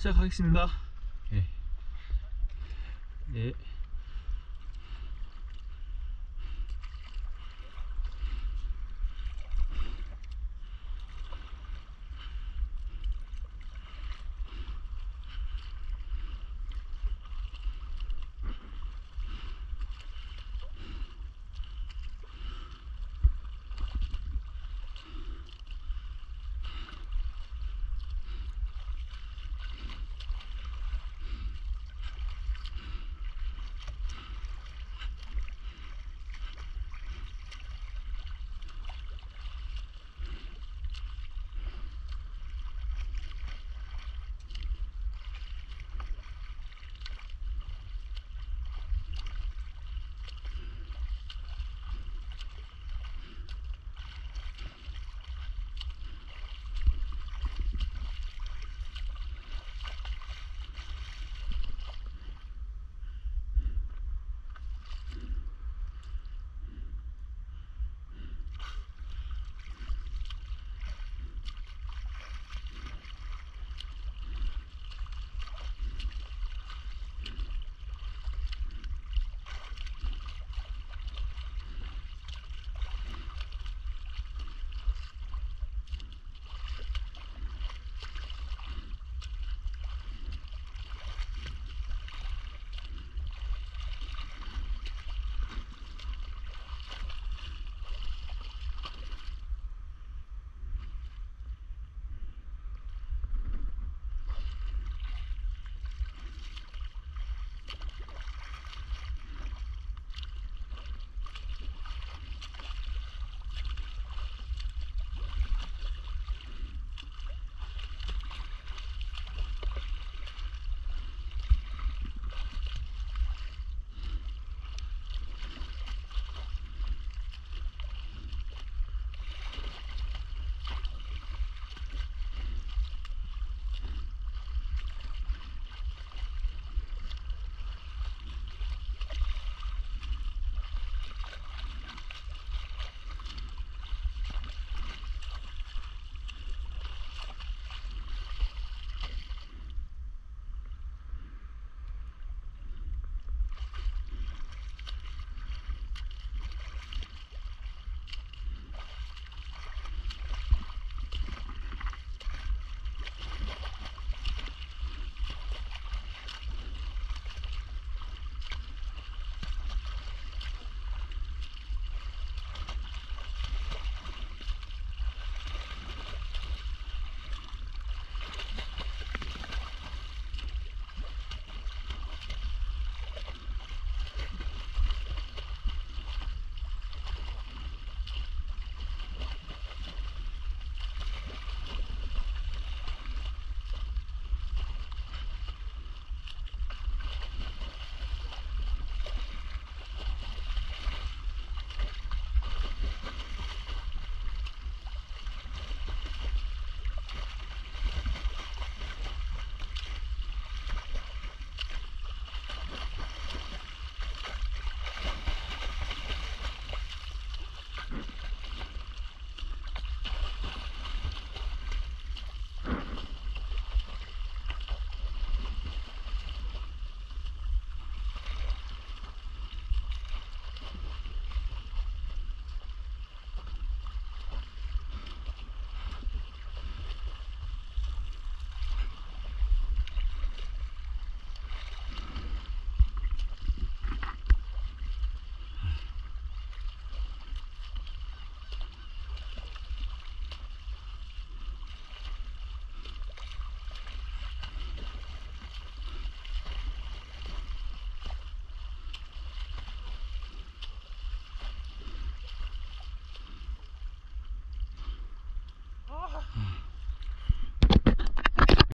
시작하겠습니다. 예. 예.